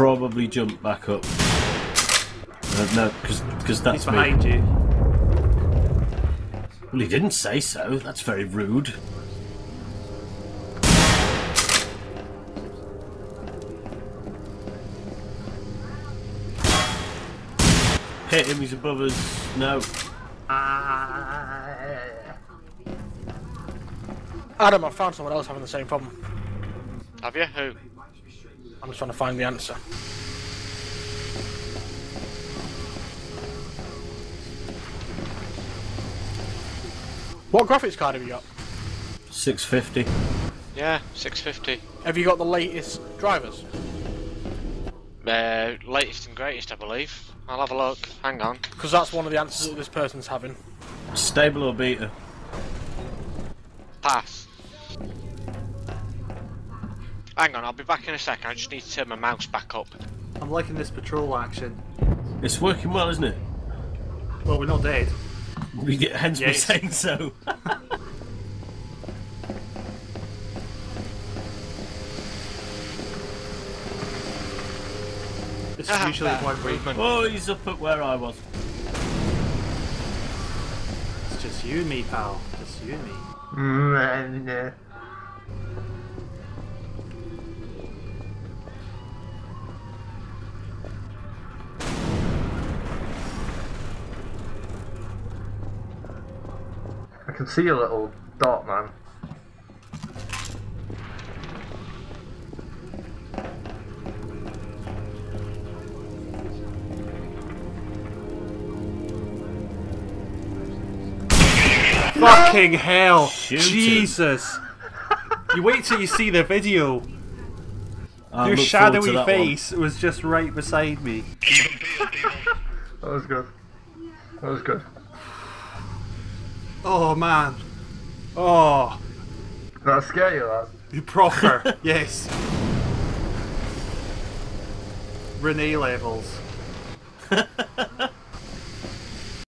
probably jump back up. Uh, no, because that's He's behind me. you. Well, he didn't say so. That's very rude. Hit him, he's above us. No. Adam, I found someone else having the same problem. Have you? Who? I'm just trying to find the answer. What graphics card have you got? 650. Yeah, 650. Have you got the latest drivers? Uh, latest and greatest, I believe. I'll have a look. Hang on. Because that's one of the answers that this person's having. Stable or beta? Pass. Hang on, I'll be back in a second. I just need to turn my mouse back up. I'm liking this patrol action. It's working well, isn't it? Well, we're not dead. We get, hence me Yes. saying so. This is ah, usually Better one week. improvement. oh, he's up at where I was. It's just you and me, pal. Just you and me. Mm, uh, can see a little dot, man. Fucking hell! Shoot. Jesus! you wait till you see the video. I Your look forward to shadowy that face was just right beside me. That was good. That was good. Oh man. Oh, Did that scare you, lad? you proper. yes. Renee levels.